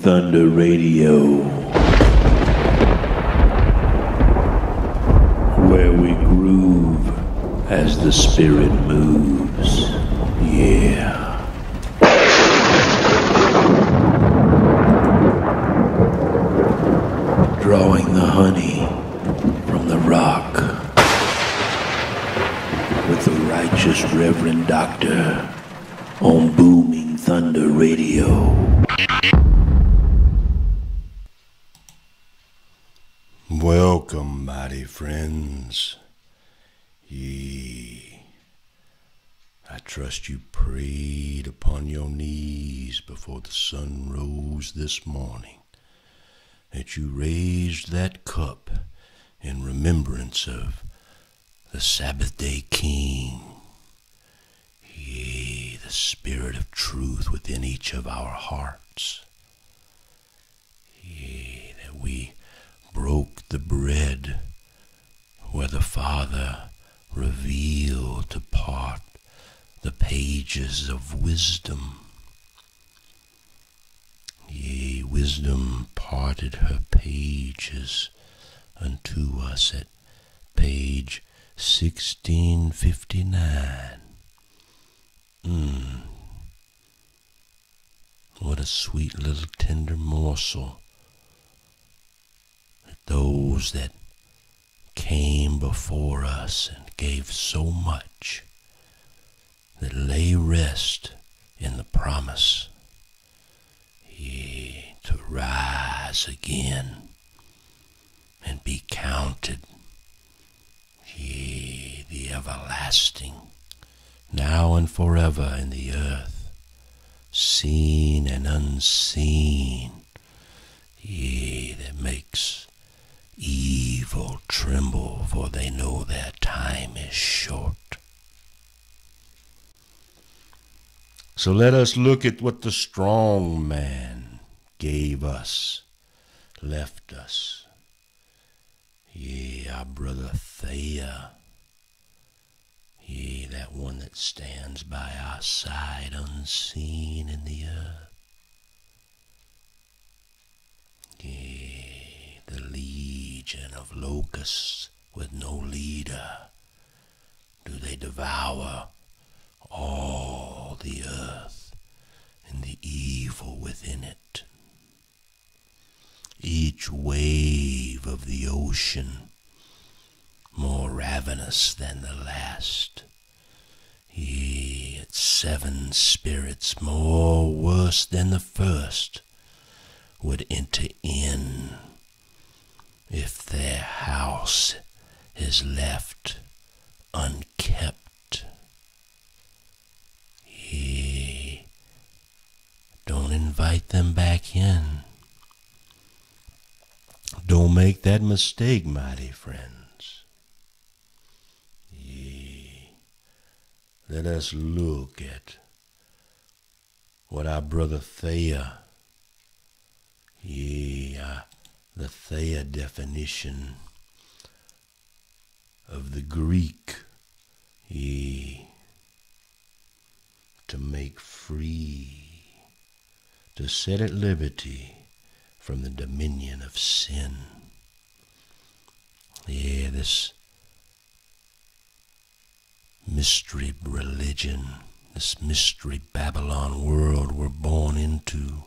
Thunder Radio. Where we groove as the spirit moves. Yeah. Drawing the honey from the rock with the righteous Reverend Doctor on Booming Thunder Radio. Welcome, mighty friends. Ye, I trust you prayed upon your knees before the sun rose this morning, that you raised that cup in remembrance of the Sabbath day King. Yea, the Spirit of truth within each of our hearts. Yea, that we broke the bread where the Father revealed to part the pages of wisdom. Yea, wisdom parted her pages unto us at page 1659. Mm. What a sweet little tender morsel that those that came before us and gave so much that lay rest in the promise. Yea, to rise again and be counted. Yea, the everlasting now and forever in the earth seen and unseen. Yea, that makes evil tremble, for they know their time is short. So let us look at what the strong man gave us, left us. Yea, our brother Thayer. Yea, that one that stands by our side unseen in the earth. Yea, the legion of locusts with no leader. Do they devour all the earth and the evil within it? Each wave of the ocean more ravenous than the last. Yea, its seven spirits more worse than the first would enter in if their house is left unkept. Don't invite them back in. Don't make that mistake, mighty friends. Yea, let us look at what our brother Thayer Yea, uh, the Thayer definition of the Greek, yea, to make free, to set at liberty from the dominion of sin. Yeah, this mystery religion, this mystery Babylon world we're born into.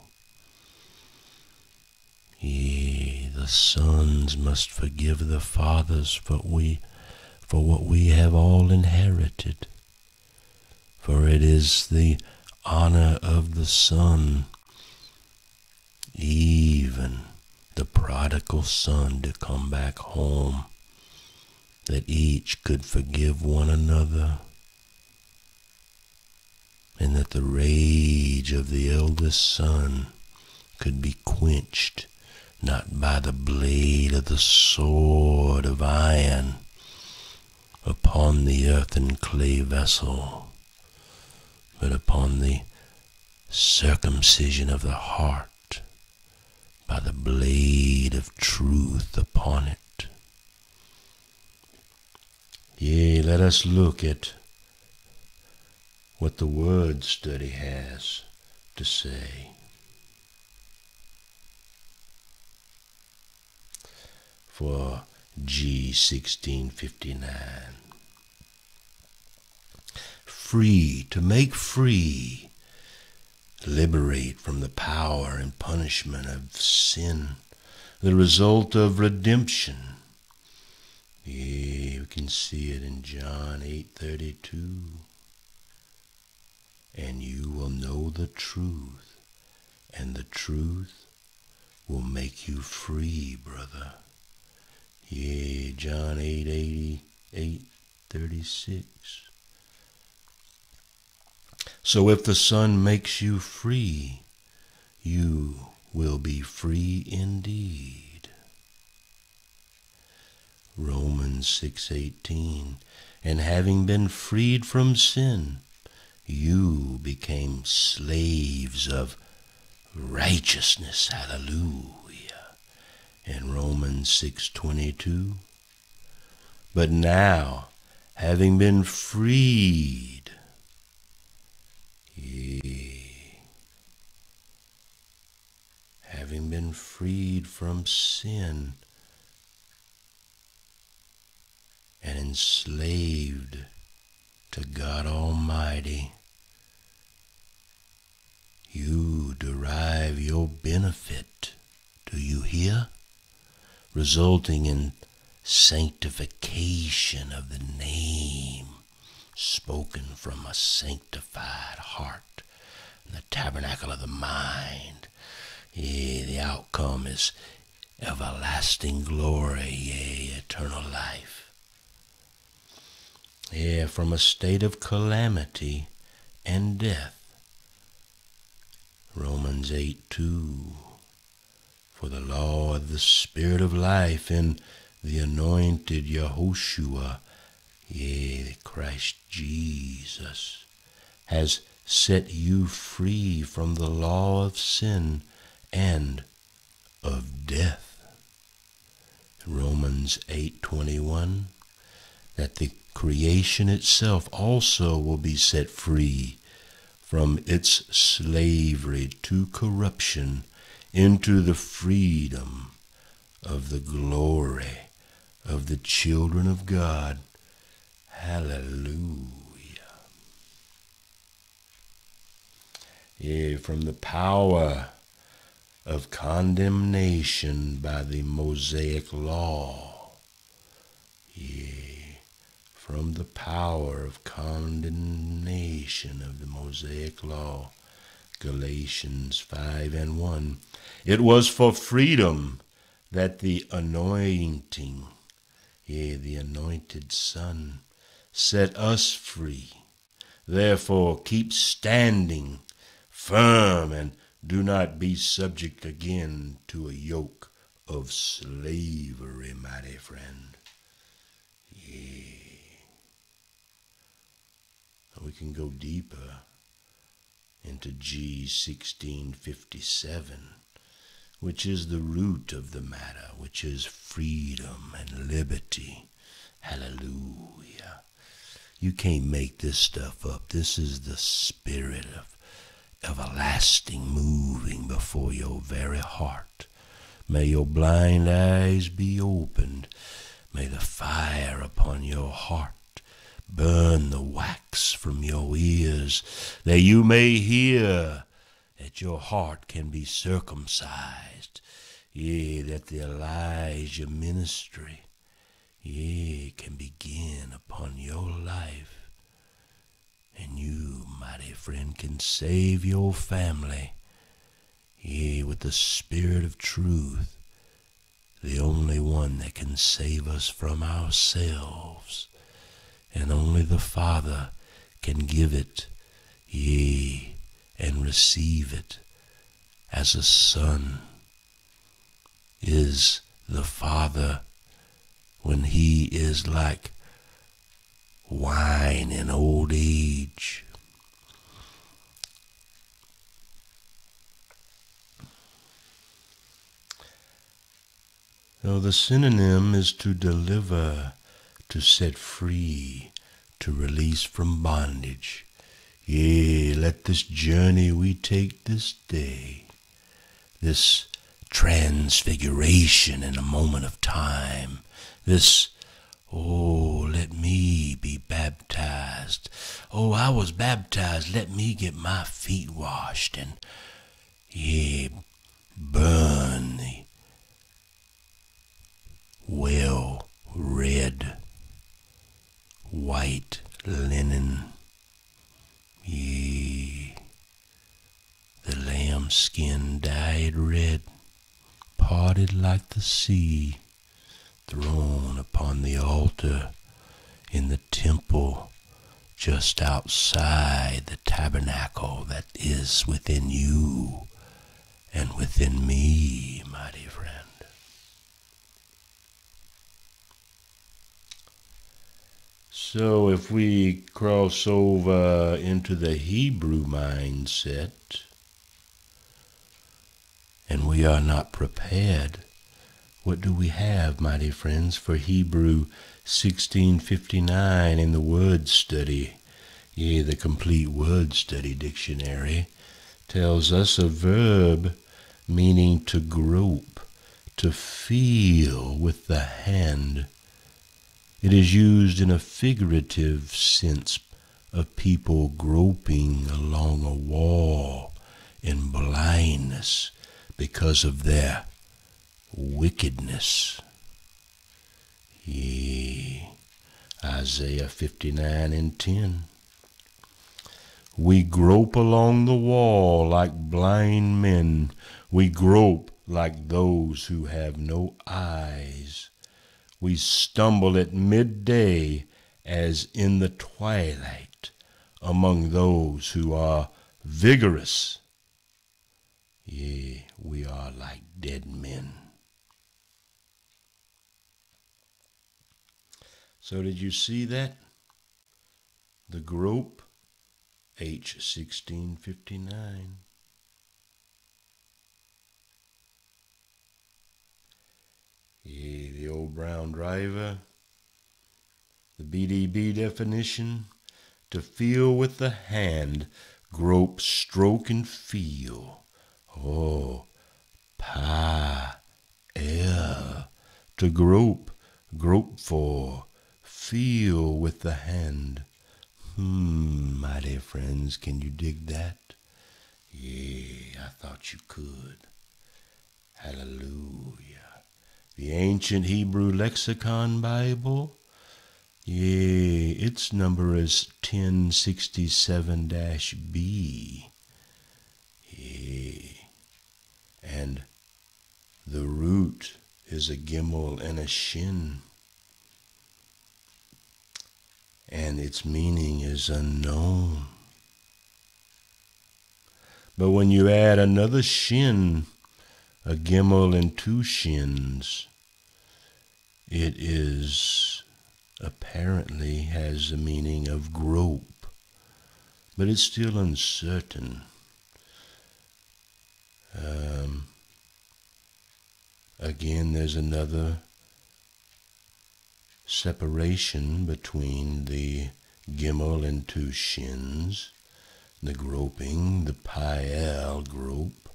Yea, the sons must forgive the fathers for we for what we have all inherited. For it is the honor of the son, even the prodigal son, to come back home, that each could forgive one another, and that the rage of the eldest son could be quenched not by the blade of the sword of iron upon the earthen clay vessel, but upon the circumcision of the heart by the blade of truth upon it. Yea, let us look at what the word study has to say. For G1659. Free, to make free, liberate from the power and punishment of sin, the result of redemption. Yeah, we can see it in John 8:32. And you will know the truth, and the truth will make you free, brother. Yeah, John 8, 80, 8, 36. So if the Son makes you free, you will be free indeed. Romans 6:18 And having been freed from sin you became slaves of righteousness hallelujah in Romans 6:22 But now having been freed ye. Having been freed from sin and enslaved to God Almighty, you derive your benefit, do you hear? Resulting in sanctification of the name spoken from a sanctified heart, the tabernacle of the mind. Yea, the outcome is everlasting glory, yea, eternal life. Yea, from a state of calamity and death. Romans 8 2. For the law of the Spirit of life in the anointed Yahushua, yea, Christ Jesus, has set you free from the law of sin and of death. Romans 8:21 that the creation itself also will be set free from its slavery to corruption into the freedom of the glory of the children of God. Hallelujah. Yea, from the power of condemnation by the Mosaic law. Yea, from the power of condemnation of the Mosaic law. Galatians 5 and 1. It was for freedom that the anointing, yea, the anointed Son, set us free. Therefore, keep standing firm and do not be subject again to a yoke of slavery, mighty friend. Yea. We can go deeper into G1657, which is the root of the matter, which is freedom and liberty. Hallelujah. You can't make this stuff up. This is the spirit of everlasting moving before your very heart. May your blind eyes be opened. May the fire upon your heart burn the wax from your ears, that you may hear, that your heart can be circumcised, yea, that the Elijah ministry, yea, can begin upon your life, and you, mighty friend, can save your family, yea, with the Spirit of truth, the only one that can save us from ourselves. And only the Father can give it, yea, and receive it, as a son. Is the Father when he is like wine in old age. So the synonym is to deliver to set free, to release from bondage. Yea, let this journey we take this day, this transfiguration in a moment of time. This, oh, let me be baptized. Oh, I was baptized. Let me get my feet washed and, yeah, burn the well red white linen. Ye, the lamb skin dyed red, parted like the sea, thrown upon the altar in the temple just outside the tabernacle that is within you and within me, mighty friend. So if we cross over into the Hebrew mindset, and we are not prepared, what do we have, mighty friends, for Hebrew 1659 in the word study? Yea, the complete word study dictionary tells us a verb meaning to grope, to feel with the hand it is used in a figurative sense of people groping along a wall in blindness because of their wickedness. Yea, Isaiah 59 and 10. We grope along the wall like blind men. We grope like those who have no eyes we stumble at midday as in the twilight among those who are vigorous. Yea, we are like dead men. So, did you see that? The grope, H 1659. the old brown driver, the BDB definition, to feel with the hand, grope, stroke, and feel. Oh, pa, el, to grope, grope for, feel with the hand. Hmm, my dear friends, can you dig that? Yeah, I thought you could. Hallelujah the ancient Hebrew lexicon Bible. Yea, its number is 1067-B. Yea, and the root is a gimel and a shin. And its meaning is unknown. But when you add another shin, a gimel and two shins, it is apparently has the meaning of grope, but it's still uncertain. Um, again, there's another separation between the gimel and two shins, the groping, the pael grope,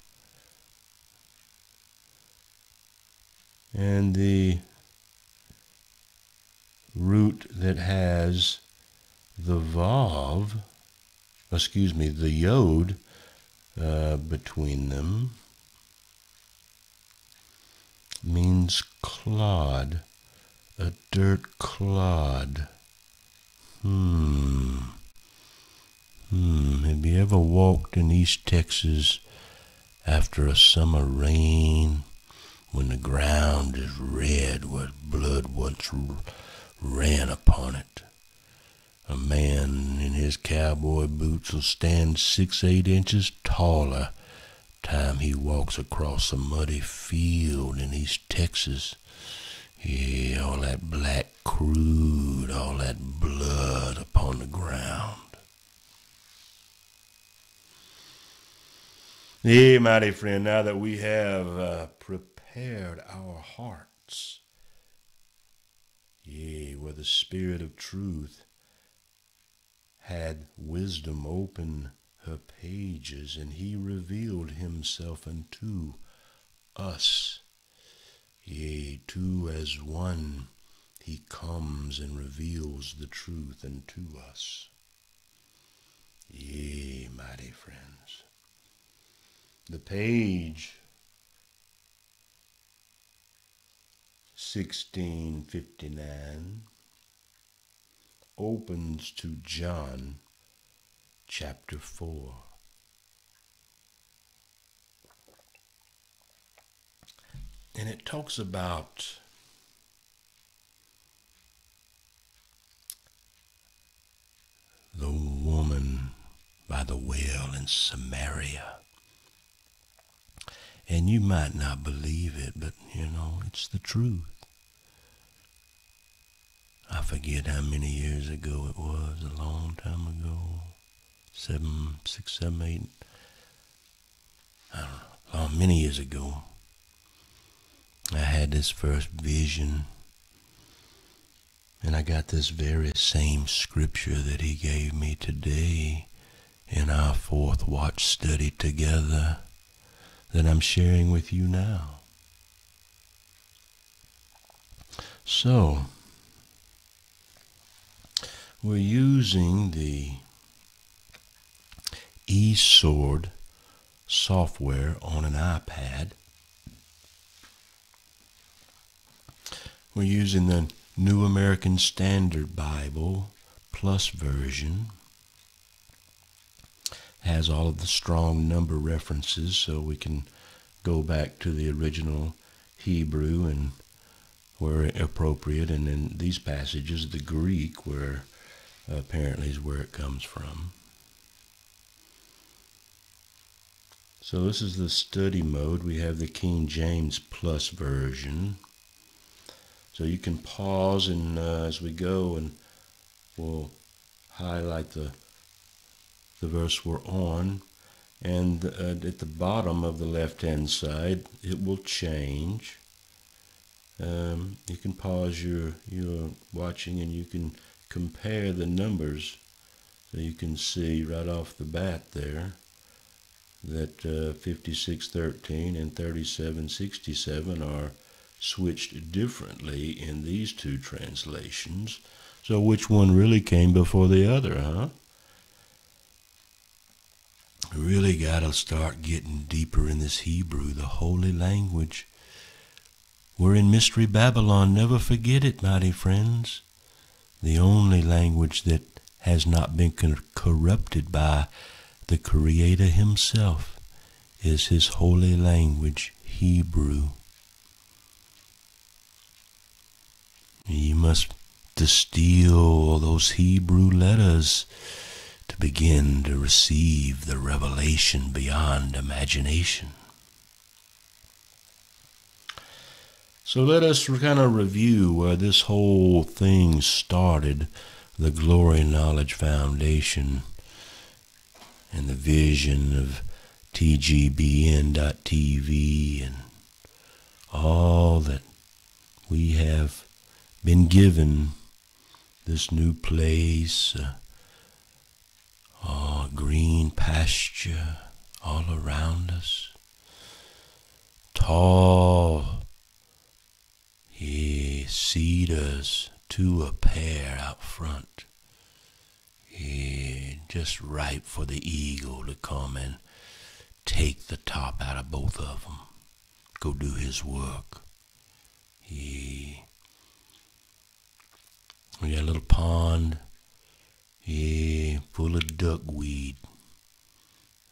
and the root that has the vav, excuse me, the yod uh, between them means clod, a dirt clod. Hmm. Hmm. Have you ever walked in East Texas after a summer rain when the ground is red with blood once ran upon it. A man in his cowboy boots will stand six, eight inches taller time he walks across a muddy field in East Texas. Yeah, all that black crude, all that blood upon the ground. Yeah, mighty friend, now that we have uh, prepared our hearts Yea, where the Spirit of truth had wisdom open her pages, and he revealed himself unto us. Yea, two as one, he comes and reveals the truth unto us. Yea, mighty friends. The page 1659 opens to John chapter 4. And it talks about the woman by the well in Samaria. And you might not believe it, but you know, it's the truth. I forget how many years ago it was, a long time ago. Seven, six, seven, eight, I don't know, long, many years ago. I had this first vision, and I got this very same scripture that he gave me today in our fourth watch study together that I'm sharing with you now. So, we're using the eSword software on an iPad. We're using the New American Standard Bible Plus version. Has all of the strong number references so we can go back to the original Hebrew and where appropriate, and in these passages, the Greek, where apparently is where it comes from. So this is the study mode. We have the King James Plus version. So you can pause and uh, as we go and we'll highlight the the verse we're on and uh, at the bottom of the left hand side it will change. Um, you can pause your your watching and you can compare the numbers so you can see right off the bat there that uh, 5613 and 3767 are switched differently in these two translations. So which one really came before the other, huh? Really got to start getting deeper in this Hebrew, the holy language. We're in Mystery Babylon. Never forget it, mighty friends the only language that has not been corrupted by the Creator Himself is His holy language, Hebrew. You must distill those Hebrew letters to begin to receive the revelation beyond imagination. So let us kind of review where this whole thing started the Glory Knowledge Foundation and the vision of TGBN.TV and all that we have been given this new place, uh, oh, green pasture all around us, tall he cedars to a pair out front. He just ripe for the eagle to come and take the top out of both of them. Go do his work. He we got a little pond, yeah, full of duckweed.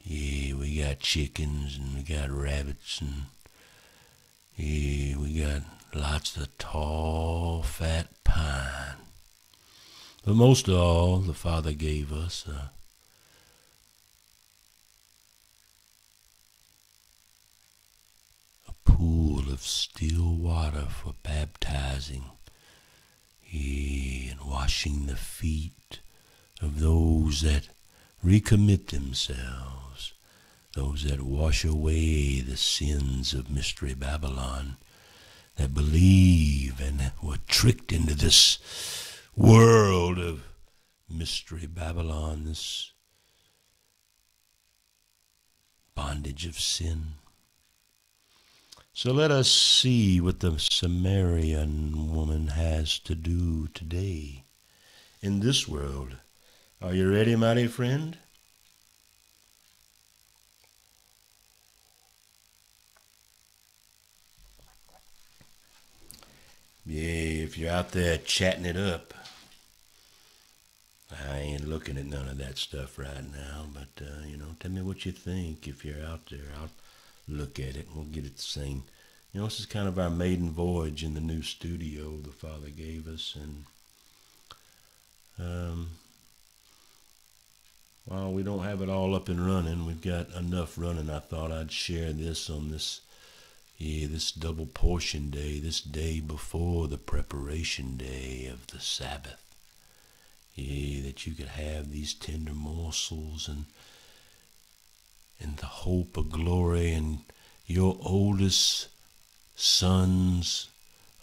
Yeah, we got chickens and we got rabbits and yeah, we got lots of tall, fat pine. But most of all, the Father gave us a, a pool of still water for baptizing and washing the feet of those that recommit themselves, those that wash away the sins of Mystery Babylon that believe and were tricked into this world of mystery Babylon, this bondage of sin. So let us see what the Sumerian woman has to do today in this world. Are you ready, mighty friend? Yeah, if you're out there chatting it up, I ain't looking at none of that stuff right now, but uh, you know, tell me what you think if you're out there. I'll look at it. We'll get it the same. You know, this is kind of our maiden voyage in the new studio the Father gave us, and um, while we don't have it all up and running, we've got enough running. I thought I'd share this on this, yeah, this double portion day, this day before the preparation day of the Sabbath. Yeah, that you could have these tender morsels and and the hope of glory and your oldest son's,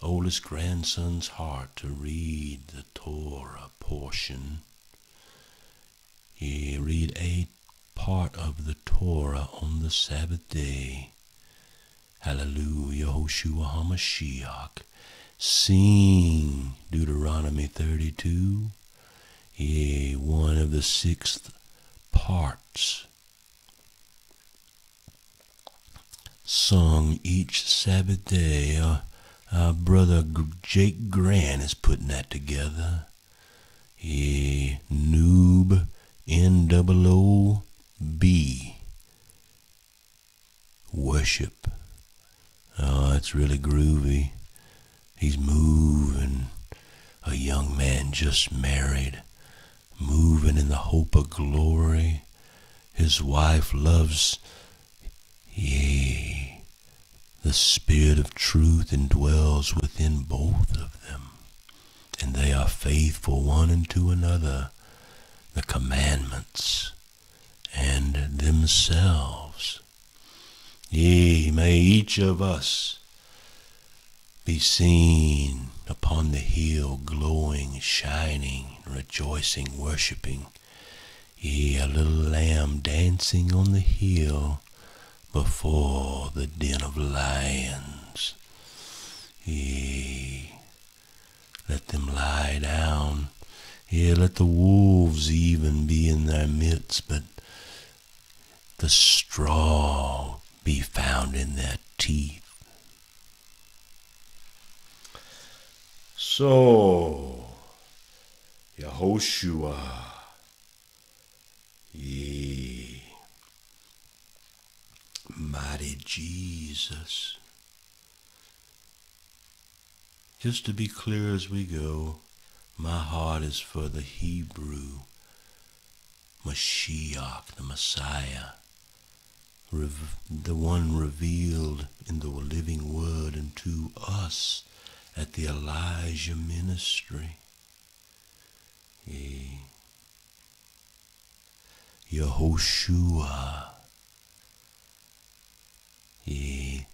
oldest grandson's heart to read the Torah portion. Ye read a part of the Torah on the Sabbath day. Hallelujah, Hoshua HaMashiach. Sing Deuteronomy 32. Yea, one of the sixth parts sung each Sabbath day. Uh, our brother Jake Grant is putting that together. Yeah, Noob N double O B. Worship. Oh, it's really groovy. He's moving. A young man just married, moving in the hope of glory. His wife loves Yea, the Spirit of truth indwells within both of them, and they are faithful one unto another, the commandments, and themselves. Yea, may each of us be seen upon the hill, glowing, shining, rejoicing, worshipping. Yea, a little lamb dancing on the hill before the den of lions. Yea, let them lie down. Yea, let the wolves even be in their midst, but the straw be found in their teeth. So, Yehoshua, ye mighty Jesus. Just to be clear as we go, my heart is for the Hebrew Mashiach, the Messiah, the one revealed in the living word and to us at the Elijah ministry. Yea. Yehoshua. Yea.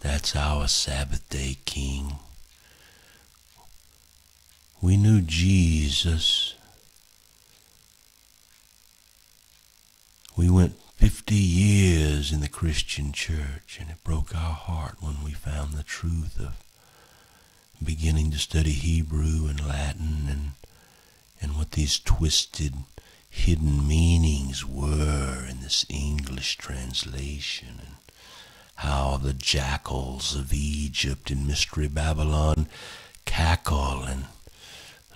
That's our Sabbath day King. We knew Jesus. We went 50 years in the Christian church, and it broke our heart when we found the truth of beginning to study Hebrew and Latin and and what these twisted hidden meanings were in this English translation and how the jackals of Egypt and Mystery Babylon cackle and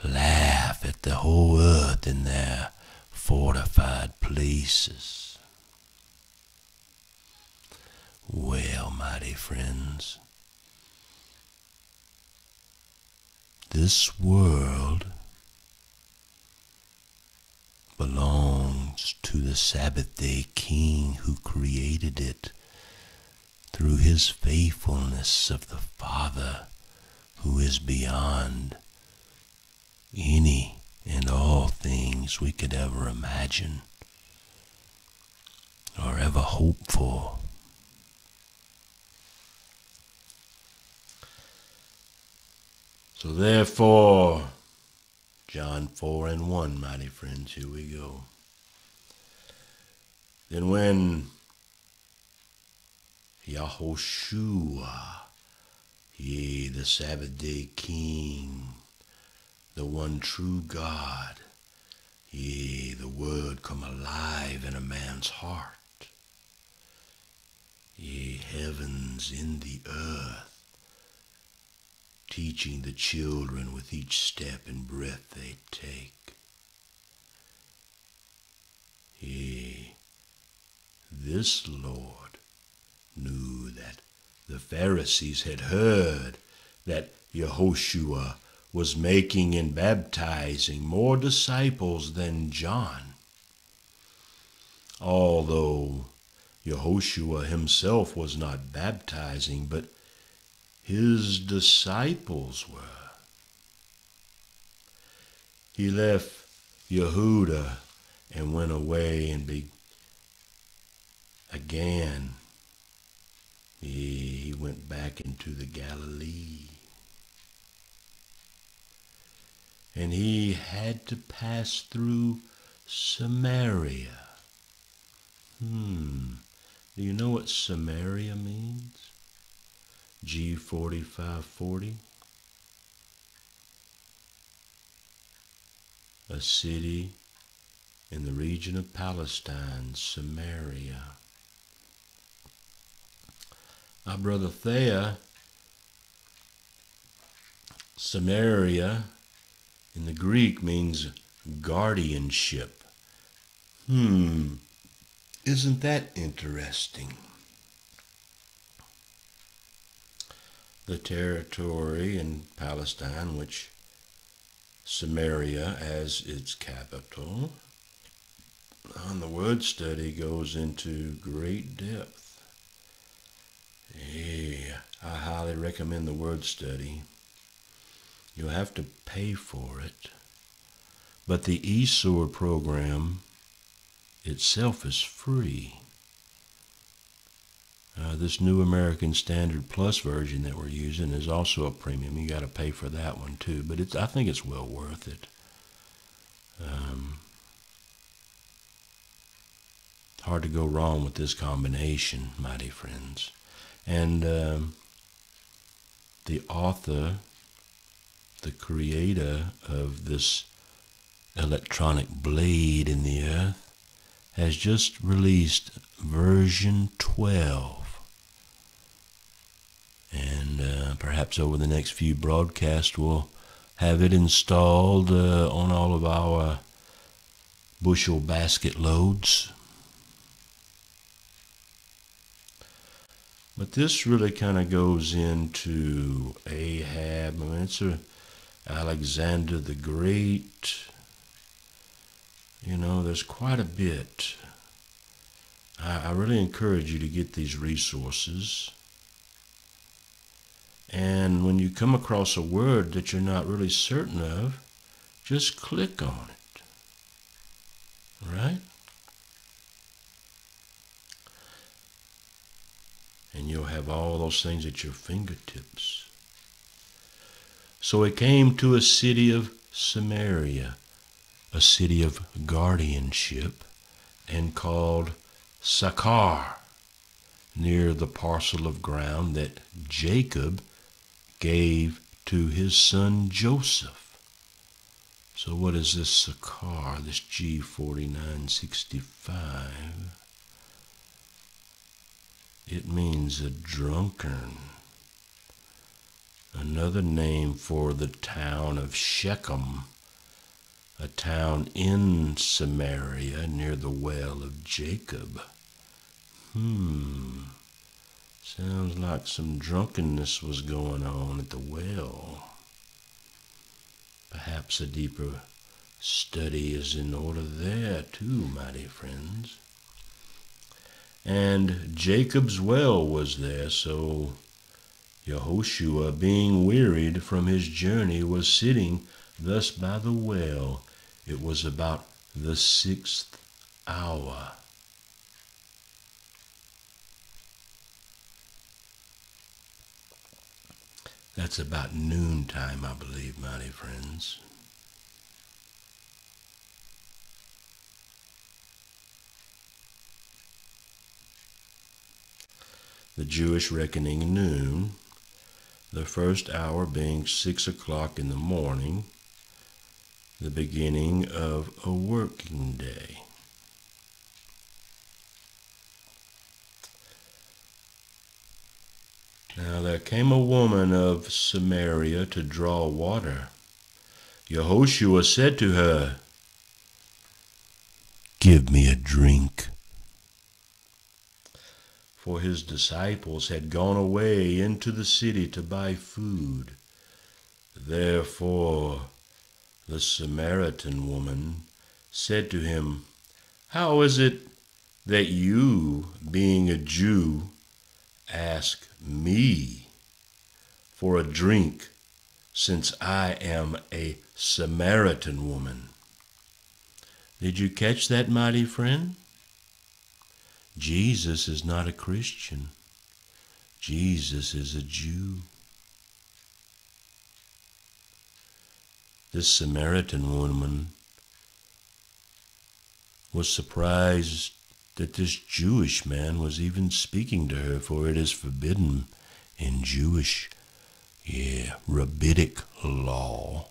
laugh at the whole earth in their fortified places. Well, mighty friends, This world belongs to the Sabbath day King who created it through his faithfulness of the Father who is beyond any and all things we could ever imagine or ever hope for. So therefore, John 4 and 1, mighty friends, here we go. Then when Yahushua, yea, the Sabbath day King, the one true God, yea, the Word come alive in a man's heart. Yea, heavens in the earth, teaching the children with each step and breath they take. Yea, this Lord knew that the Pharisees had heard that Yehoshua was making and baptizing more disciples than John. Although Yehoshua himself was not baptizing, but his disciples were. He left Yehuda and went away and be, again he, went back into the Galilee. And he had to pass through Samaria. Hmm. Do you know what Samaria means? G4540. A city in the region of Palestine, Samaria. Our brother Thayer, Samaria in the Greek means guardianship. Hmm, isn't that interesting? The territory in Palestine, which Samaria as its capital, on the word study goes into great depth. Yeah, I highly recommend the word study. You'll have to pay for it. But the eSword program itself is free. Uh, this new American Standard Plus version that we're using is also a premium. You got to pay for that one too, but it's I think it's well worth it. Um, hard to go wrong with this combination, mighty friends. And um, the author, the creator of this electronic blade in the earth, has just released version 12 and uh, perhaps over the next few broadcasts we'll have it installed uh, on all of our bushel basket loads. But this really kind of goes into Ahab. I mean, it's a Alexander the Great. You know, there's quite a bit. I, I really encourage you to get these resources. And when you come across a word that you're not really certain of, just click on it. Right? And you'll have all those things at your fingertips. So it came to a city of Samaria, a city of guardianship, and called Sychar, near the parcel of ground that Jacob gave to his son Joseph. So what is this Sychar, this G4965? It means a drunkard. Another name for the town of Shechem, a town in Samaria near the well of Jacob. Hmm. Sounds like some drunkenness was going on at the well. Perhaps a deeper study is in order there too, my dear friends. And Jacob's well was there, so Yehoshua, being wearied from his journey, was sitting thus by the well. It was about the sixth hour. That's about noontime, I believe, mighty friends. The Jewish reckoning noon, the first hour being six o'clock in the morning, the beginning of a working day. Now there came a woman of Samaria to draw water. Yehoshua said to her, Give me a drink. For his disciples had gone away into the city to buy food. Therefore the Samaritan woman said to him, How is it that you, being a Jew, ask me for a drink, since I am a Samaritan woman? Did you catch that, mighty friend? Jesus is not a Christian. Jesus is a Jew. This Samaritan woman was surprised that this Jewish man was even speaking to her, for it is forbidden in Jewish, yeah, rabbinic law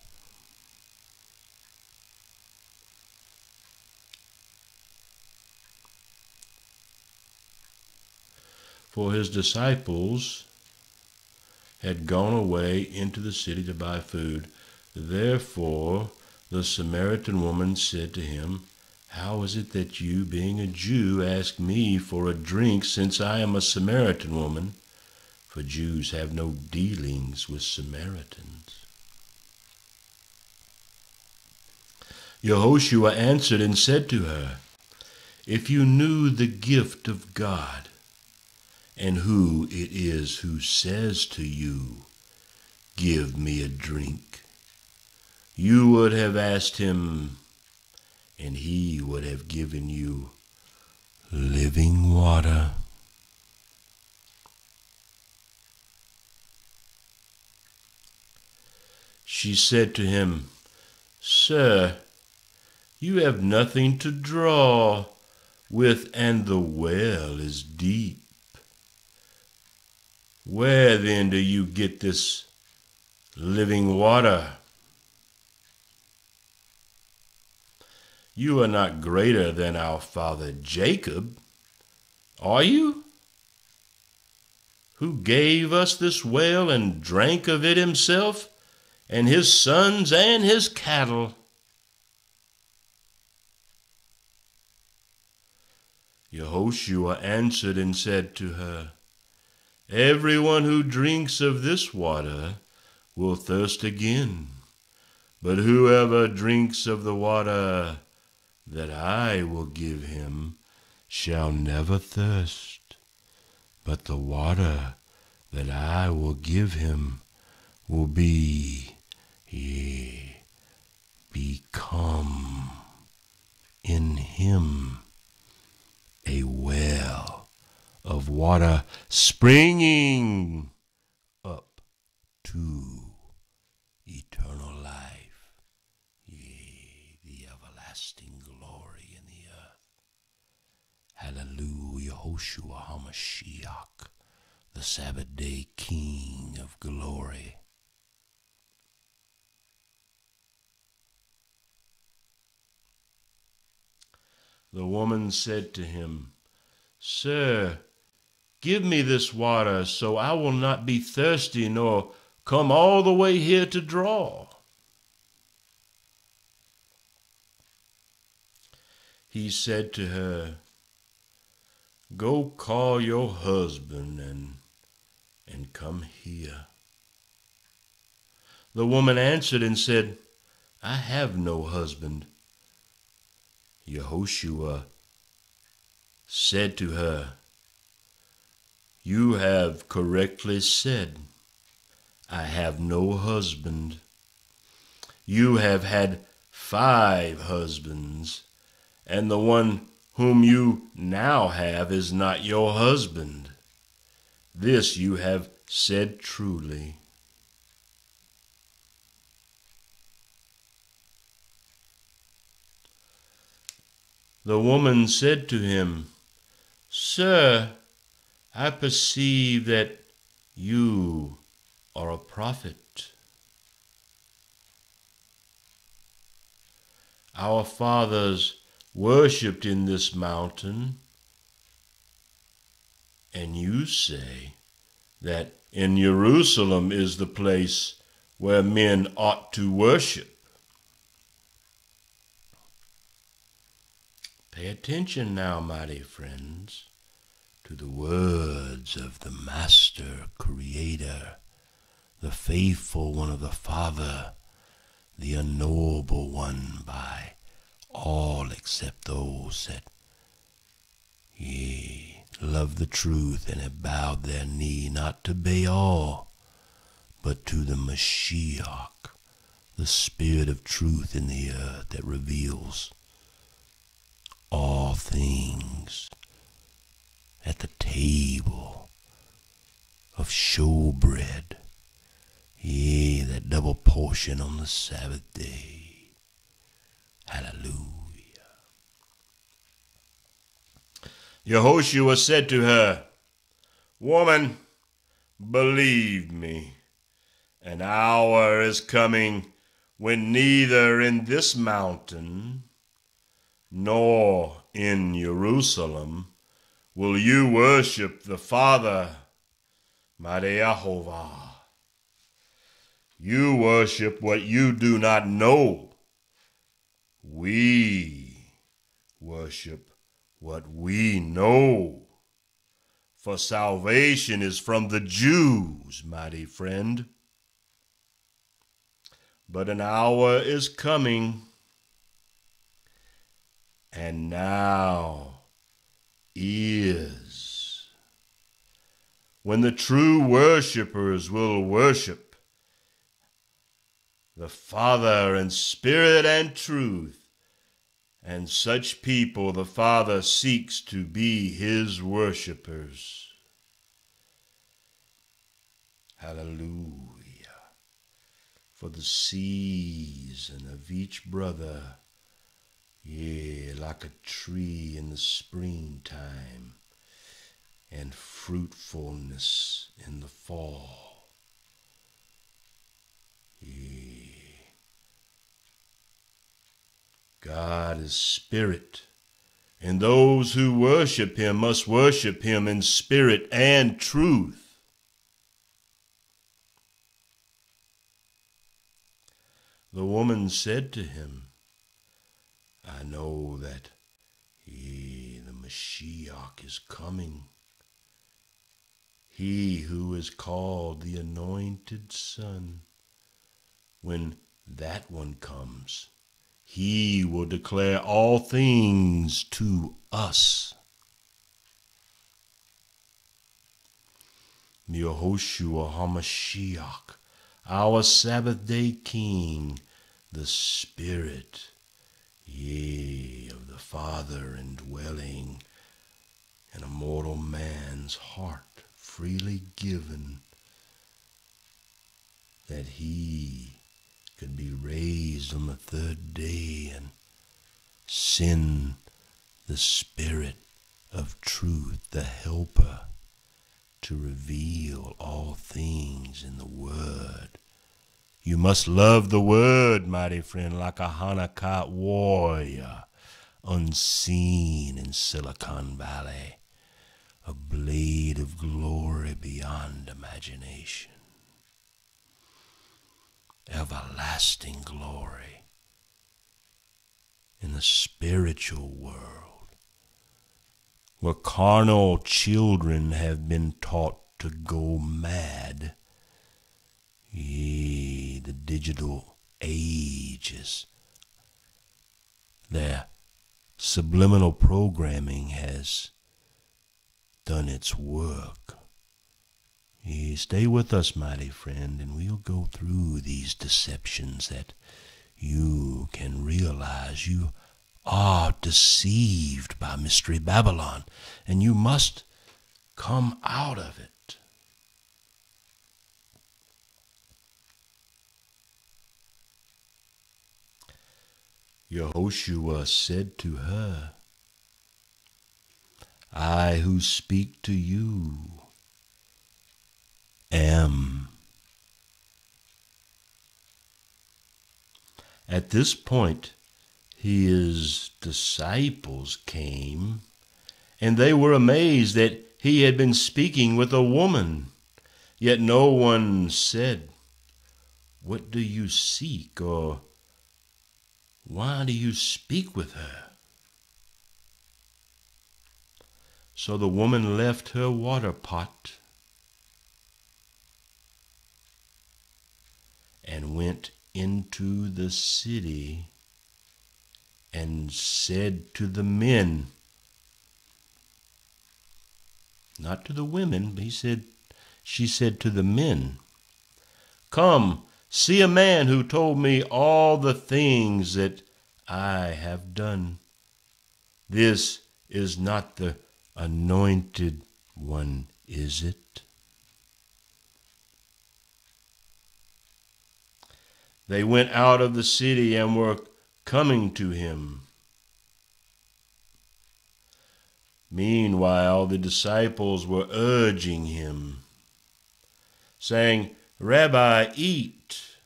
for his disciples had gone away into the city to buy food. Therefore the Samaritan woman said to him, How is it that you, being a Jew, ask me for a drink, since I am a Samaritan woman? For Jews have no dealings with Samaritans. Yehoshua answered and said to her, If you knew the gift of God, and who it is who says to you, Give me a drink. You would have asked him, and he would have given you living water. She said to him, Sir, you have nothing to draw with, and the well is deep. Where then do you get this living water? You are not greater than our father Jacob, are you? Who gave us this well and drank of it himself, and his sons and his cattle. Yehoshua answered and said to her, Everyone who drinks of this water will thirst again. But whoever drinks of the water that I will give him shall never thirst. But the water that I will give him will be, ye, become in him a well of water springing up to eternal life, yea, the everlasting glory in the earth. Hallelujah, Hoshua HaMashiach, the Sabbath day King of glory. The woman said to him, Sir, Give me this water so I will not be thirsty nor come all the way here to draw. He said to her, Go call your husband and, and come here. The woman answered and said, I have no husband. Yehoshua said to her, you have correctly said, I have no husband. You have had five husbands, and the one whom you now have is not your husband. This you have said truly. The woman said to him, Sir, I perceive that you are a prophet. Our fathers worshipped in this mountain, and you say that in Jerusalem is the place where men ought to worship. Pay attention now, mighty friends, to the words of the Master Creator, the faithful one of the Father, the unknowable one by all except those that ye love the truth and have bowed their knee not to Baal, but to the Mashiach, the Spirit of truth in the earth that reveals all things at the table of showbread, yea, that double portion on the Sabbath day. Hallelujah. Yehoshua said to her, Woman, believe me, an hour is coming when neither in this mountain nor in Jerusalem will you worship the Father, Jehovah. You worship what you do not know. We worship what we know. For salvation is from the Jews, mighty friend. But an hour is coming and now is. When the true worshippers will worship the Father in spirit and truth, and such people the Father seeks to be his worshippers. Hallelujah. For the season of each brother yeah, like a tree in the springtime and fruitfulness in the fall. Yeah. God is spirit, and those who worship him must worship him in spirit and truth. The woman said to him, I know that he, the Mashiach, is coming. He who is called the Anointed Son. When that one comes, he will declare all things to us. Yehoshua HaMashiach, our Sabbath day King, the Spirit yea, of the Father indwelling in a mortal man's heart, freely given, that he could be raised on the third day and send the Spirit of truth, the Helper, to reveal all things in the Word you must love the word, mighty friend, like a Hanukkah warrior, unseen in Silicon Valley, a blade of glory beyond imagination, everlasting glory in the spiritual world, where carnal children have been taught to go mad Ye, the digital ages, their subliminal programming has done its work. Ye, stay with us, mighty friend, and we'll go through these deceptions that you can realize you are deceived by Mystery Babylon, and you must come out of it. Yehoshua said to her, I who speak to you am. At this point, his disciples came, and they were amazed that he had been speaking with a woman. Yet no one said, What do you seek? or Why do you speak with her? So the woman left her water pot and went into the city and said to the men, not to the women, but he said, she said to the men, Come, see a man who told me all the things that I have done. This is not the anointed one, is it? They went out of the city and were coming to him. Meanwhile, the disciples were urging him, saying, Rabbi, eat.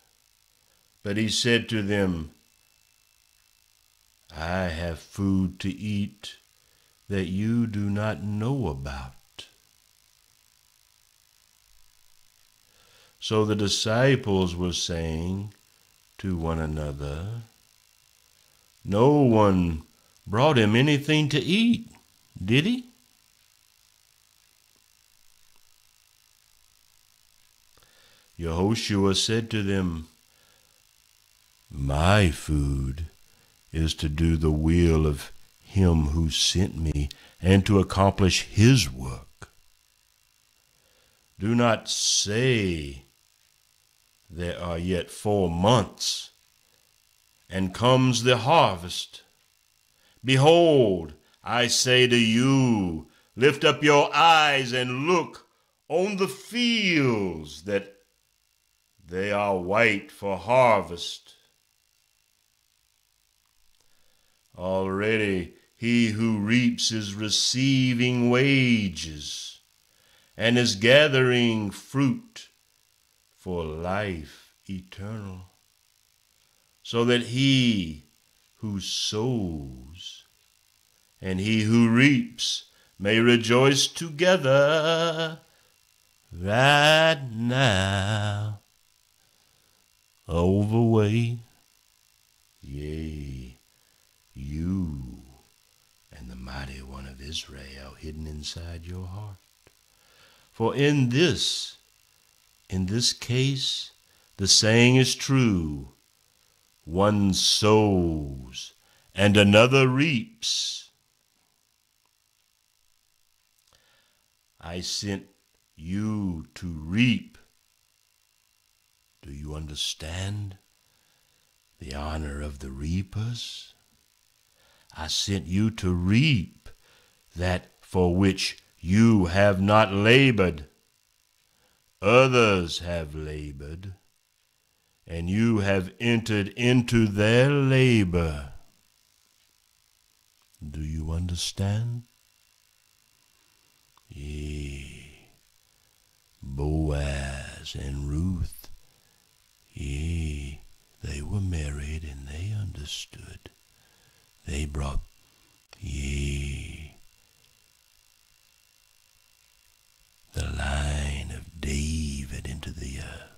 But he said to them, I have food to eat that you do not know about. So the disciples were saying to one another, No one brought him anything to eat, did he? Yehoshua said to them, My food is to do the will of him who sent me and to accomplish his work. Do not say there are yet four months and comes the harvest. Behold, I say to you, lift up your eyes and look on the fields that they are white for harvest. Already he who reaps is receiving wages and is gathering fruit for life eternal, so that he who sows and he who reaps may rejoice together right now overway. Yea, you and the mighty one of Israel hidden inside your heart. For in this, in this case, the saying is true one sows and another reaps. I sent you to reap. Do you understand the honor of the reapers? I sent you to reap that for which you have not labored. Others have labored, and you have entered into their labor. Do you understand? Yea, Boaz and Ruth, yea, they were married and they understood. They brought, yea, the line of David into the earth.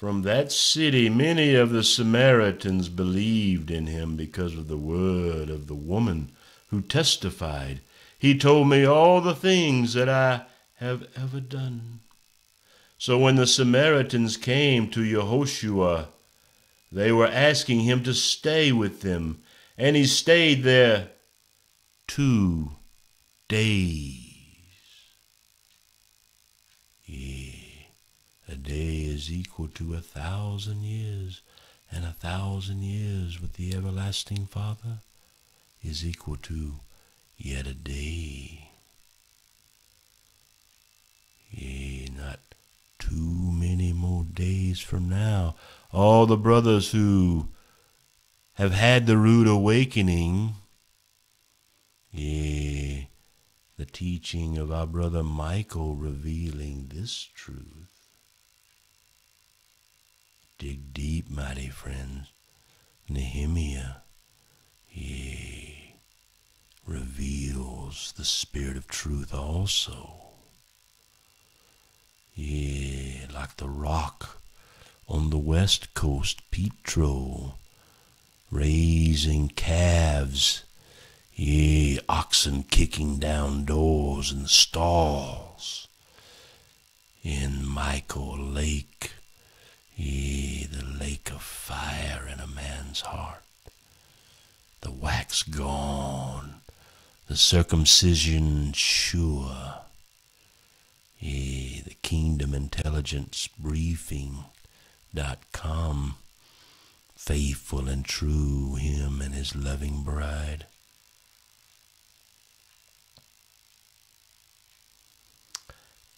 From that city, many of the Samaritans believed in him because of the word of the woman who testified, He told me all the things that I have ever done. So when the Samaritans came to Yehoshua, they were asking him to stay with them, and he stayed there two days. Yeah. A day is equal to a thousand years, and a thousand years with the everlasting Father is equal to yet a day. Yea, not too many more days from now all the brothers who have had the rude awakening. yea, the teaching of our brother Michael revealing this truth. Dig deep, mighty friends. Nehemiah, yeah, reveals the spirit of truth also. Yeah, like the rock on the west coast, Petro, raising calves, yea, oxen kicking down doors and stalls. In Michael Lake, yea, the lake of fire in a man's heart, the wax gone, the circumcision sure. Yeah, the Kingdom Intelligence briefing dot com Faithful and true, him and his loving bride.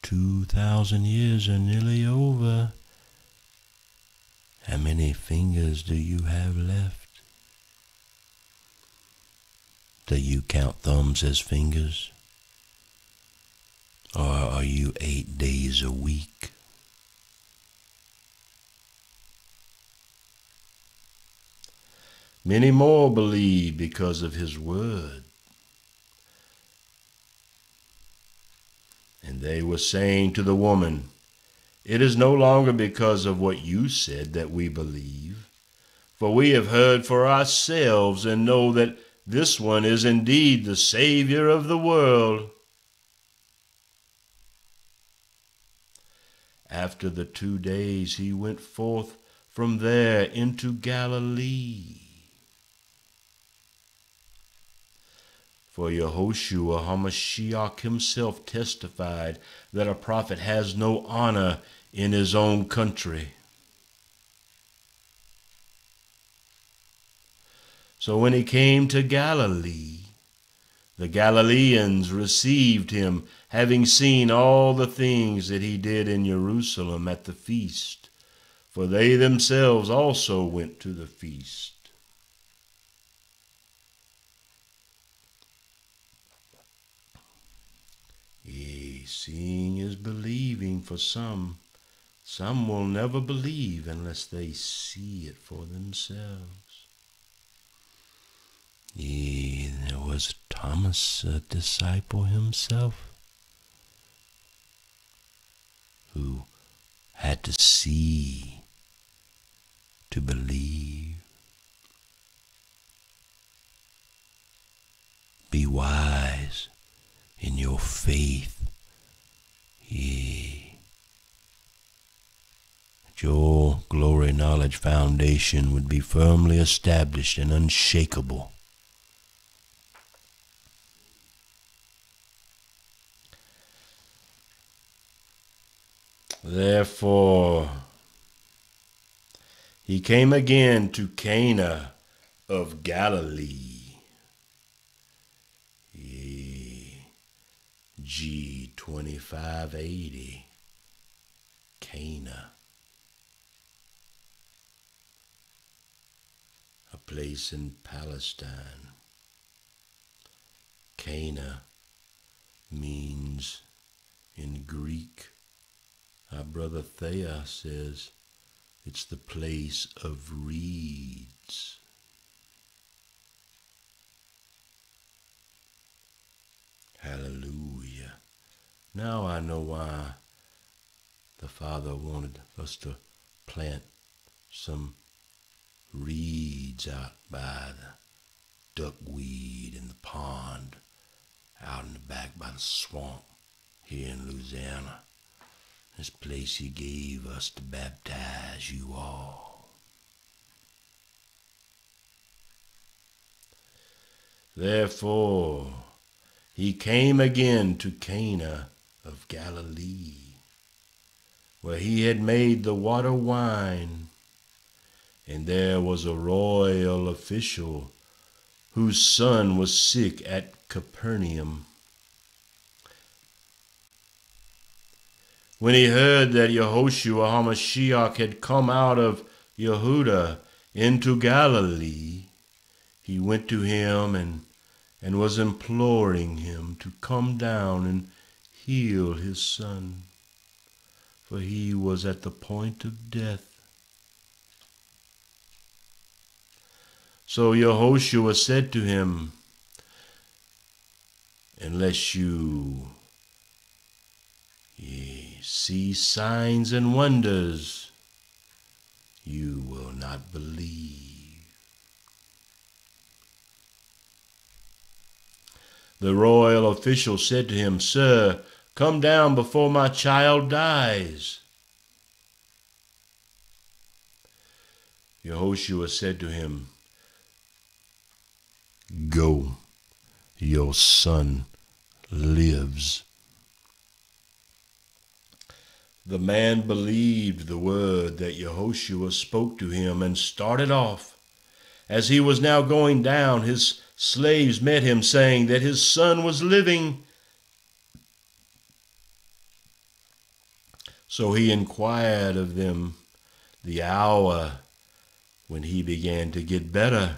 Two thousand years are nearly over. How many fingers do you have left? Do you count thumbs as fingers? Or are you eight days a week? Many more believe because of his word. And they were saying to the woman, It is no longer because of what you said that we believe, for we have heard for ourselves and know that this one is indeed the Savior of the world. After the two days he went forth from there into Galilee. For Yehoshua HaMashiach himself testified that a prophet has no honor in his own country. So when he came to Galilee, the Galileans received him, having seen all the things that he did in Jerusalem at the feast, for they themselves also went to the feast. Yea, seeing is believing for some. Some will never believe unless they see it for themselves. There was Thomas, a disciple himself, who had to see to believe. Be wise in your faith. Yea. That your glory knowledge foundation would be firmly established and unshakable. Therefore, he came again to Cana of Galilee. G twenty five eighty Cana. A place in Palestine. Cana means in Greek our brother Thayer says it's the place of reeds. Hallelujah. Now I know why the Father wanted us to plant some reeds out by the duckweed in the pond out in the back by the swamp here in Louisiana. This place he gave us to baptize you all. Therefore, he came again to Cana of Galilee, where he had made the water wine. And there was a royal official whose son was sick at Capernaum. When he heard that Yehoshua HaMashiach had come out of Yehuda into Galilee, he went to him and, and was imploring him to come down and heal his son, for he was at the point of death. So Yehoshua said to him, Unless you ye see signs and wonders, you will not believe. The royal official said to him, Sir, come down before my child dies. Yehoshua said to him, Go, your son lives. The man believed the word that Yehoshua spoke to him and started off. As he was now going down, his slaves met him, saying that his son was living. So he inquired of them the hour when he began to get better.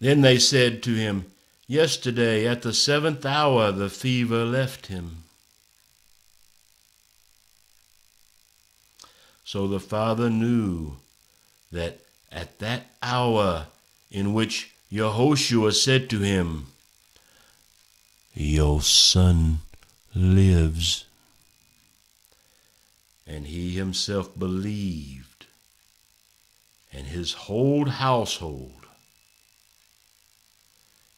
Then they said to him, Yesterday at the seventh hour the fever left him. So the father knew that at that hour in which Yehoshua said to him, Your son lives. And he himself believed, and his whole household.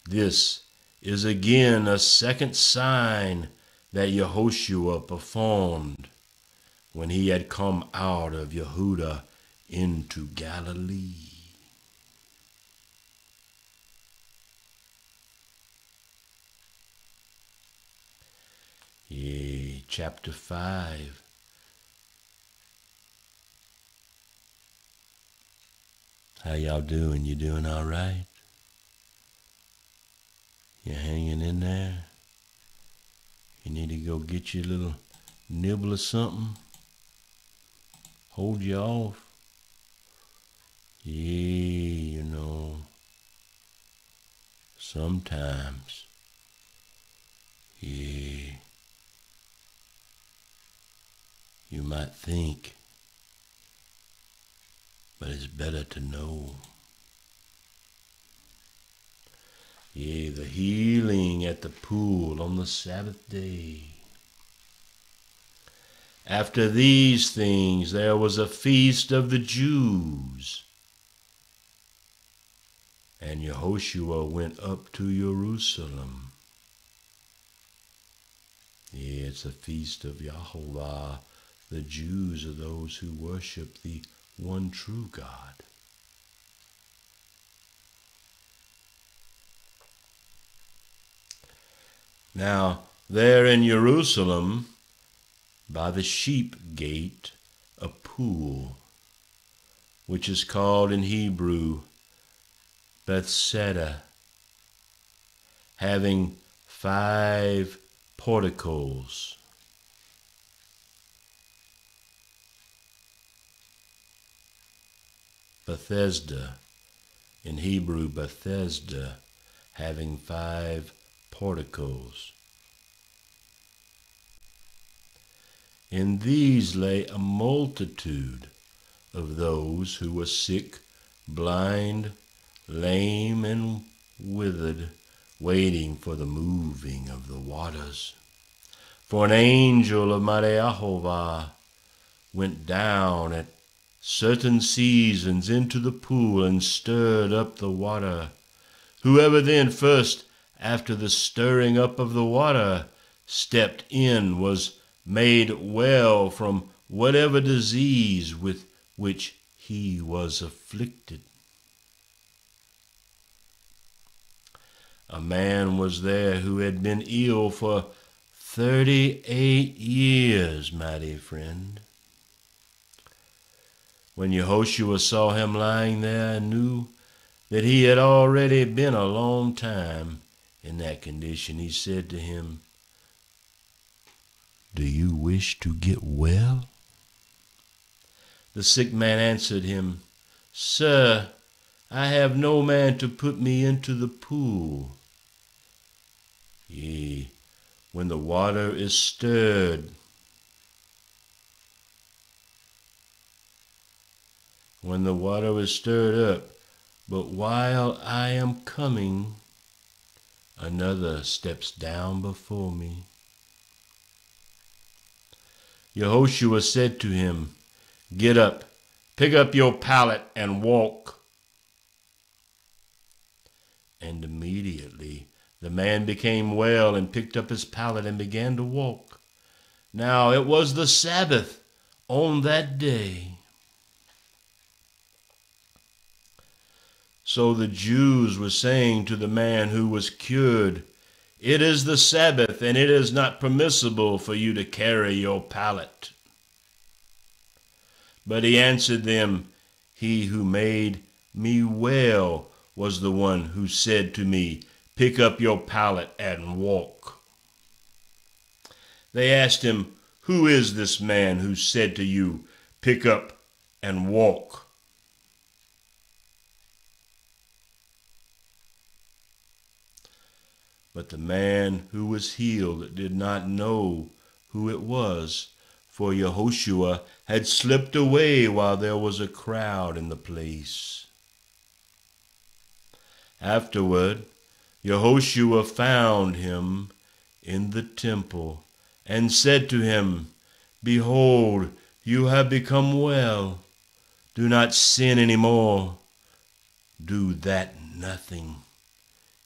This is again a second sign that Yehoshua performed when he had come out of Yehuda into Galilee. Yea, chapter 5. How y'all doing? You doing all right? You hanging in there? You need to go get you a little nibble or something? Hold you off. Yeah, you know, sometimes, yeah, you might think, but it's better to know. Yeah, the healing at the pool on the Sabbath day. After these things there was a feast of the Jews. And Yehoshua went up to Jerusalem. Yeah, it's a feast of Yahweh. The Jews are those who worship the one true God. Now, there in Jerusalem, by the sheep gate a pool, which is called in Hebrew Bethsaida, having five porticos. Bethesda, in Hebrew Bethesda, having five porticos. In these lay a multitude of those who were sick, blind, lame, and withered, waiting for the moving of the waters. For an angel of Mariahovah went down at certain seasons into the pool and stirred up the water. Whoever then first, after the stirring up of the water, stepped in was made well from whatever disease with which he was afflicted. A man was there who had been ill for 38 years, my dear friend. When Yehoshua saw him lying there and knew that he had already been a long time in that condition, he said to him, do you wish to get well? The sick man answered him, Sir, I have no man to put me into the pool. Yea, when the water is stirred, when the water is stirred up, but while I am coming, another steps down before me. Yehoshua said to him, Get up, pick up your pallet, and walk. And immediately the man became well and picked up his pallet and began to walk. Now it was the Sabbath on that day. So the Jews were saying to the man who was cured, It is the Sabbath, and it is not permissible for you to carry your pallet. But he answered them, He who made me well was the one who said to me, Pick up your pallet and walk. They asked him, Who is this man who said to you, Pick up and walk? But the man who was healed did not know who it was, for Yehoshua had slipped away while there was a crowd in the place. Afterward, Yehoshua found him in the temple and said to him, Behold, you have become well. Do not sin any more. Do that nothing.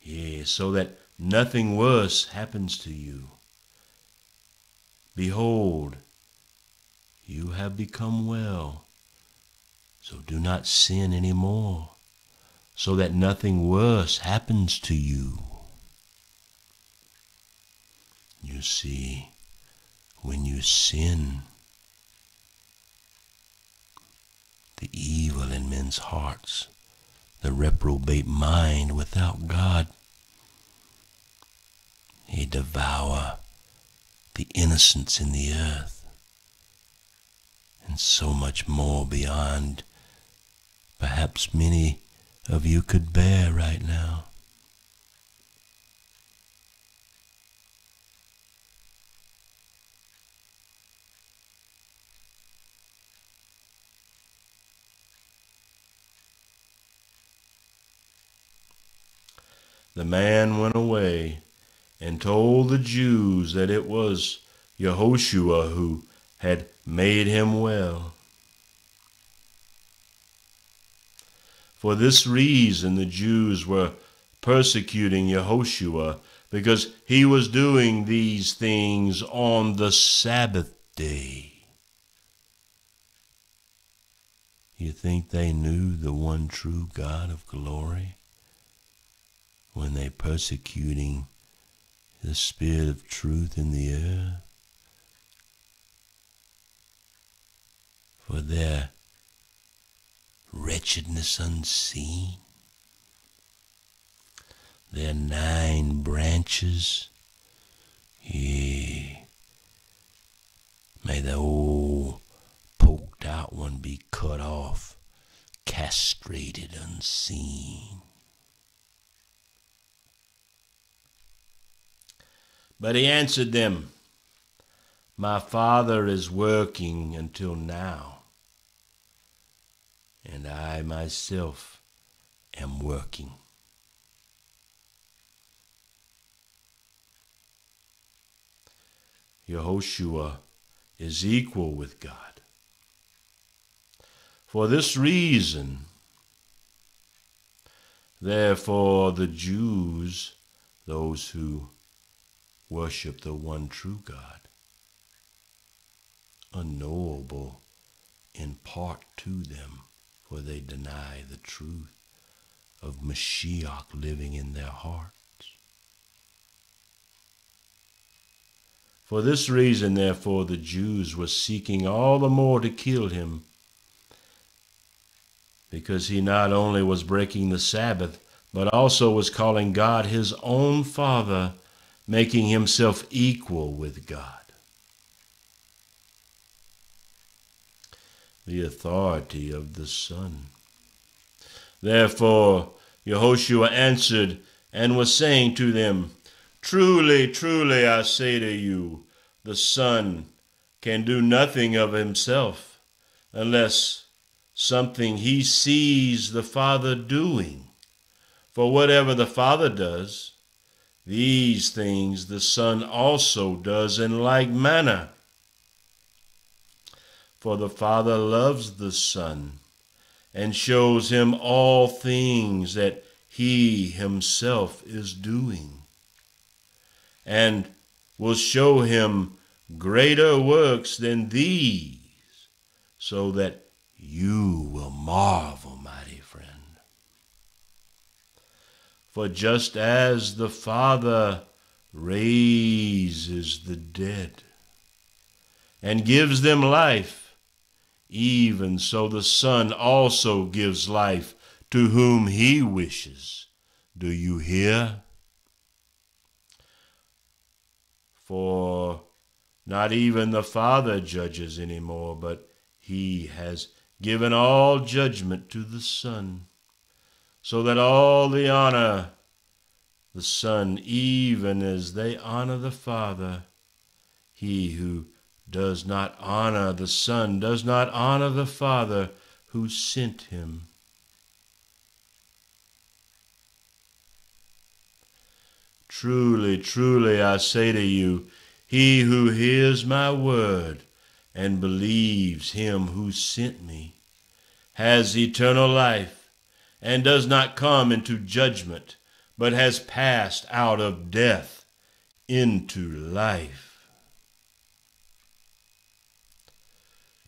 Yea, so that nothing worse happens to you. Behold, you have become well. So do not sin any more, so that nothing worse happens to you. You see, when you sin, the evil in men's hearts, the reprobate mind without God, he devour the innocence in the earth, and so much more beyond perhaps many of you could bear right now. The man went away and told the Jews that it was Yehoshua who had made him well. For this reason, the Jews were persecuting Yehoshua because he was doing these things on the Sabbath day. You think they knew the one true God of glory when they persecuting the Spirit of truth in the air, for their wretchedness unseen, their nine branches, yea, may the old poked out one be cut off, castrated unseen. But he answered them, My Father is working until now, and I myself am working. Yehoshua is equal with God. For this reason, therefore, the Jews, those who worship the one true God, unknowable in part to them, for they deny the truth of Mashiach living in their hearts. For this reason, therefore, the Jews were seeking all the more to kill him, because he not only was breaking the Sabbath, but also was calling God his own Father making himself equal with God. the authority of the Son. Therefore Yehoshua answered and was saying to them, Truly, truly, I say to you, the Son can do nothing of himself unless something he sees the Father doing. For whatever the Father does, these things the Son also does in like manner. For the Father loves the Son and shows him all things that he himself is doing, and will show him greater works than these, so that you will marvel, mighty friend. For just as the Father raises the dead and gives them life, even so the Son also gives life to whom he wishes. Do you hear? For not even the Father judges anymore, but he has given all judgment to the Son, so that all the honor the Son, even as they honor the Father, he who does not honor the Son, does not honor the Father who sent him. Truly, truly, I say to you, he who hears my word and believes him who sent me has eternal life and does not come into judgment, but has passed out of death into life.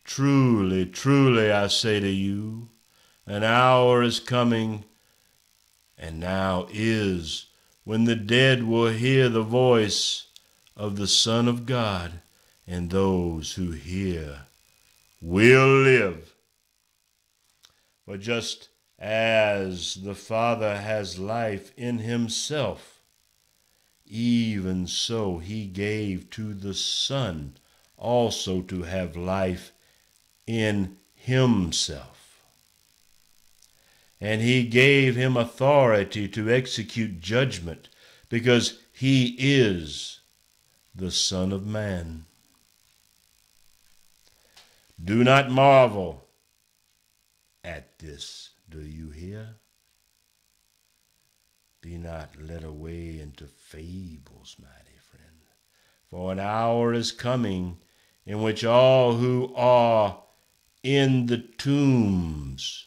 Truly, truly, I say to you, an hour is coming, and now is, when the dead will hear the voice of the Son of God, and those who hear will live. But just as the Father has life in himself, even so he gave to the Son also to have life in himself. And he gave him authority to execute judgment because he is the Son of Man. Do not marvel at this, do you hear? Be not led away into fables, mighty friend, for an hour is coming in which all who are in the tombs.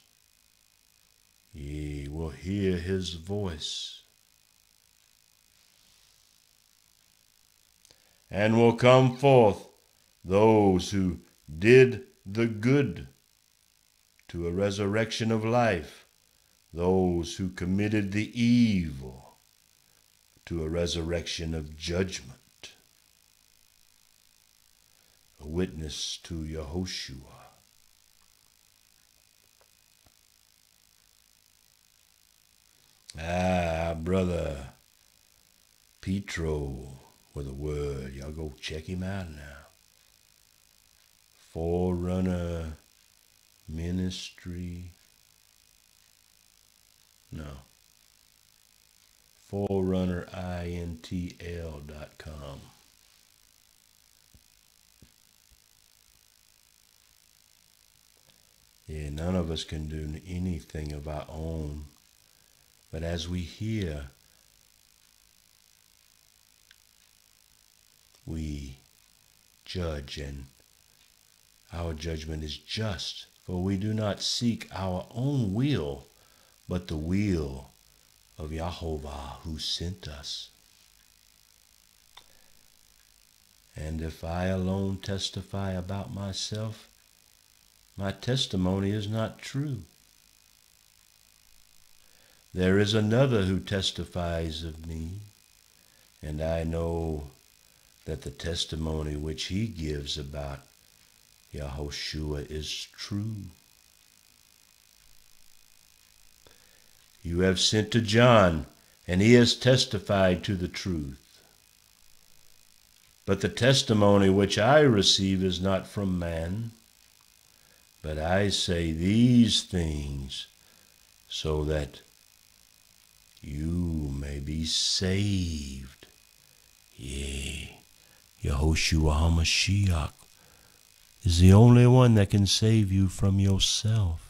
Ye will hear his voice. And will come forth those who did the good to a resurrection of life, those who committed the evil to a resurrection of judgment. A witness to Yehoshua. Ah, brother Petro with a word. Y'all go check him out now. Forerunner Ministry. No. ForerunnerINTL.com. Yeah, none of us can do anything of our own but as we hear, we judge, and our judgment is just, for we do not seek our own will, but the will of Yahovah who sent us. And if I alone testify about myself, my testimony is not true. There is another who testifies of me, and I know that the testimony which he gives about Yahushua is true. You have sent to John, and he has testified to the truth. But the testimony which I receive is not from man, But I say these things so that you may be saved. Yea, Yahushua HaMashiach is the only one that can save you from yourself.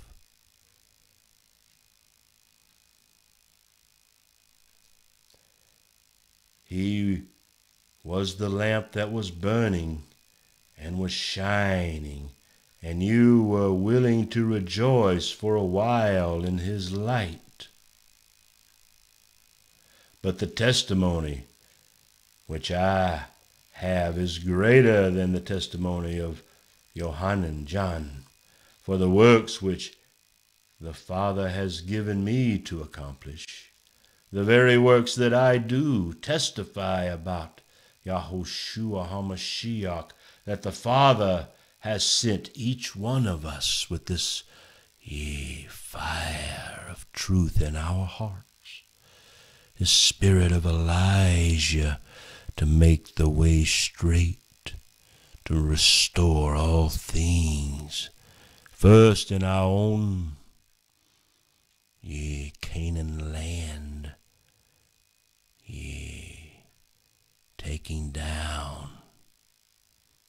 He was the lamp that was burning and was shining, and you were willing to rejoice for a while in his light. But the testimony which I have is greater than the testimony of Johanan, John, for the works which the Father has given me to accomplish, the very works that I do testify about Yahushua HaMashiach, that the Father has sent each one of us with this ye fire of truth in our hearts, his spirit of Elijah to make the way straight, to restore all things, first in our own ye Canaan land, ye taking down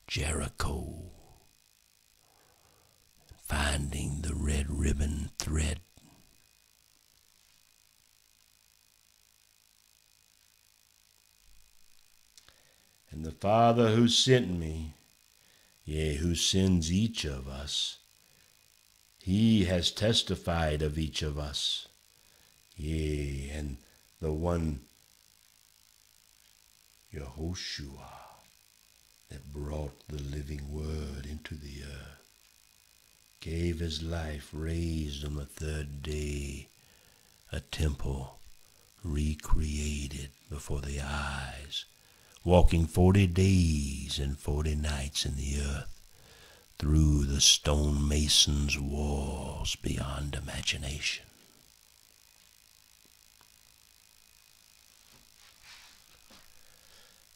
Jericho, finding the red ribbon thread. And the Father who sent me, yea, who sends each of us, he has testified of each of us, yea, and the one Yehoshua that brought the living word into the earth, gave his life, raised on the third day, a temple recreated before the eyes, walking forty days and forty nights in the earth, through the stonemason's walls beyond imagination.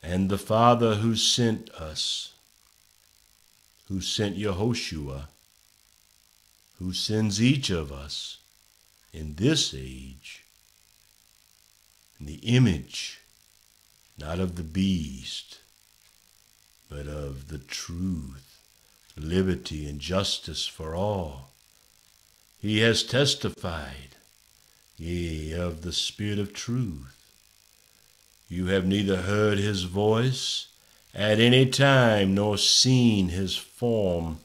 and the Father who sent us, who sent Yehoshua, who sends each of us in this age in the image not of the beast, but of the truth, liberty, and justice for all. He has testified, yea, of the Spirit of truth you have neither heard his voice at any time nor seen his form.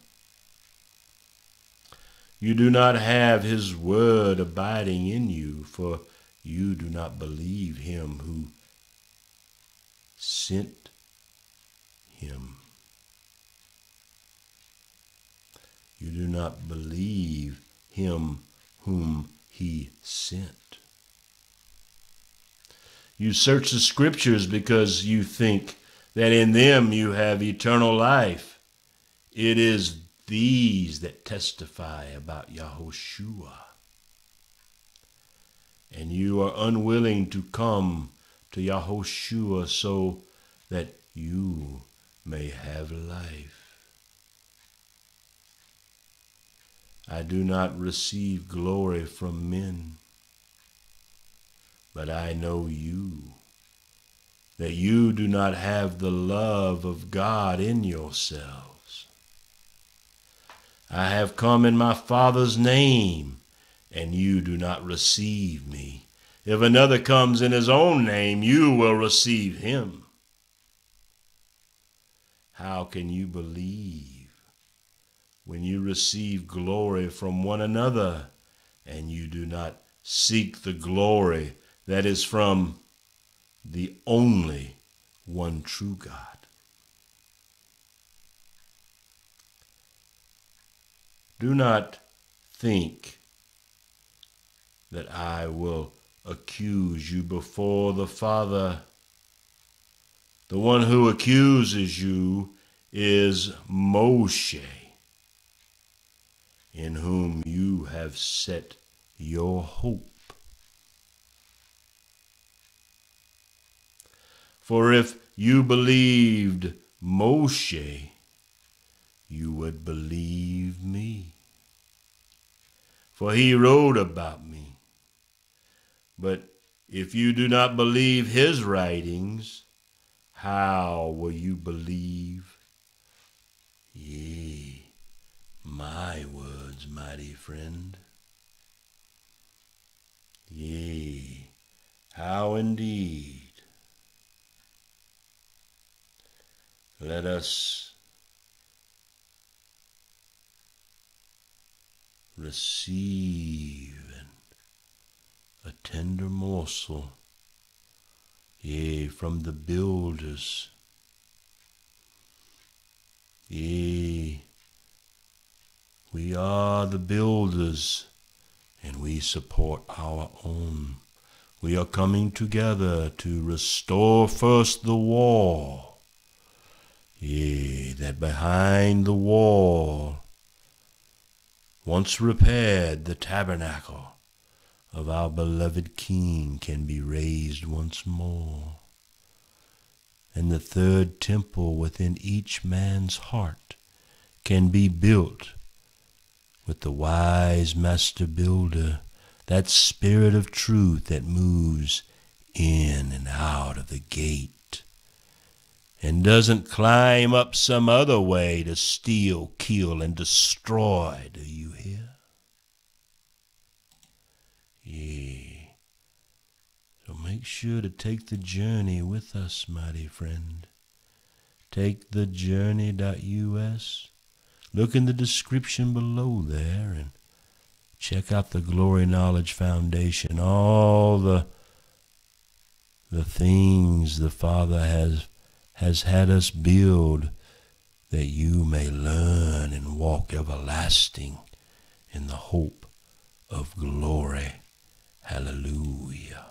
You do not have his word abiding in you, for you do not believe him who sent him. You do not believe him whom he sent. You search the scriptures because you think that in them you have eternal life. It is these that testify about Yahushua. And you are unwilling to come to Yahushua so that you may have life. I do not receive glory from men but I know you, that you do not have the love of God in yourselves. I have come in my Father's name, and you do not receive me. If another comes in his own name, you will receive him. How can you believe when you receive glory from one another and you do not seek the glory that is from the only one true God. Do not think that I will accuse you before the Father. The one who accuses you is Moshe, in whom you have set your hope. For if you believed Moshe, you would believe me, for he wrote about me. But if you do not believe his writings, how will you believe? Yea, my words, mighty friend. Yea, how indeed. Let us receive a tender morsel, yea, from the builders, yea, we are the builders, and we support our own. We are coming together to restore first the wall, yea, that behind the wall, once repaired the tabernacle, of our beloved King can be raised once more. And the third temple within each man's heart can be built with the wise master builder, that spirit of truth that moves in and out of the gate and doesn't climb up some other way to steal, kill, and destroy. Do you hear? Yea. So make sure to take the journey with us, mighty friend. Take the journey.us. Look in the description below there and check out the Glory Knowledge Foundation. All the the things the Father has has had us build that you may learn and walk everlasting in the hope of glory. Hallelujah.